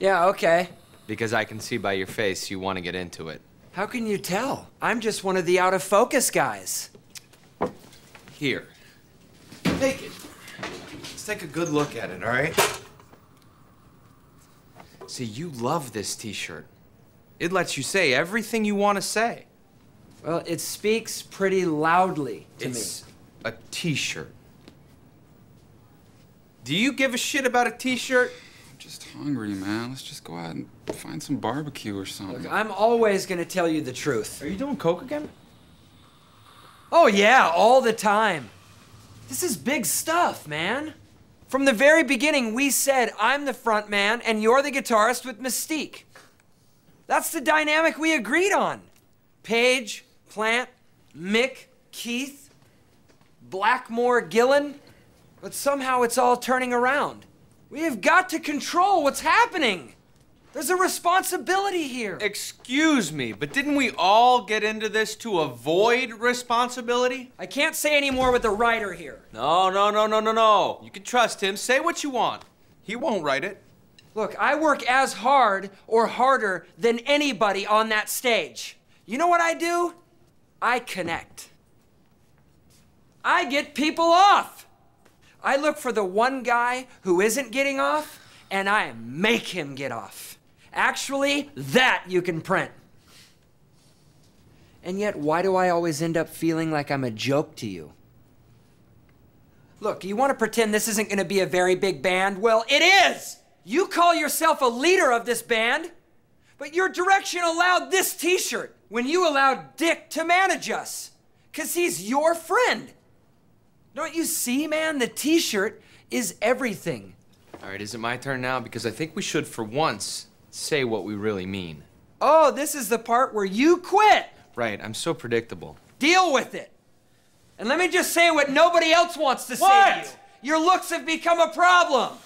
Yeah, okay. Because I can see by your face you want to get into it. How can you tell? I'm just one of the out of focus guys. Here. Take it. Let's take a good look at it, all right? See, you love this t-shirt. It lets you say everything you want to say. Well, it speaks pretty loudly to it's me. a t-shirt. Do you give a shit about a t-shirt? I'm just hungry, man. Let's just go out and find some barbecue or something. Look, I'm always gonna tell you the truth. Are you doing coke again? Oh, yeah, all the time. This is big stuff, man. From the very beginning, we said I'm the front man and you're the guitarist with Mystique. That's the dynamic we agreed on. Page, Plant, Mick, Keith, Blackmore, Gillan. But somehow it's all turning around. We have got to control what's happening. There's a responsibility here. Excuse me, but didn't we all get into this to avoid responsibility? I can't say any more with the writer here. No, no, no, no, no, no. You can trust him. Say what you want. He won't write it. Look, I work as hard or harder than anybody on that stage. You know what I do? I connect. I get people off. I look for the one guy who isn't getting off, and I make him get off. Actually, that you can print. And yet, why do I always end up feeling like I'm a joke to you? Look, you want to pretend this isn't going to be a very big band? Well, it is! You call yourself a leader of this band, but your direction allowed this t shirt when you allowed Dick to manage us. Because he's your friend. Don't you see, man? The t shirt is everything. All right, is it my turn now? Because I think we should, for once, say what we really mean. Oh, this is the part where you quit. Right, I'm so predictable. Deal with it. And let me just say what nobody else wants to say What? to you. Your looks have become a problem.